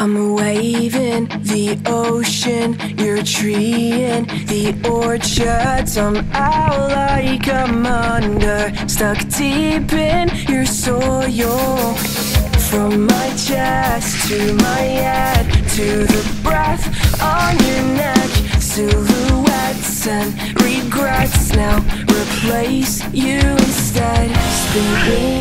I'm a wave in the ocean, you're a tree in the orchard. Somehow, like I'm stuck deep in your soil. From my chest to my head, to the breath on your neck. Silhouettes and regrets now replace you instead. Spinning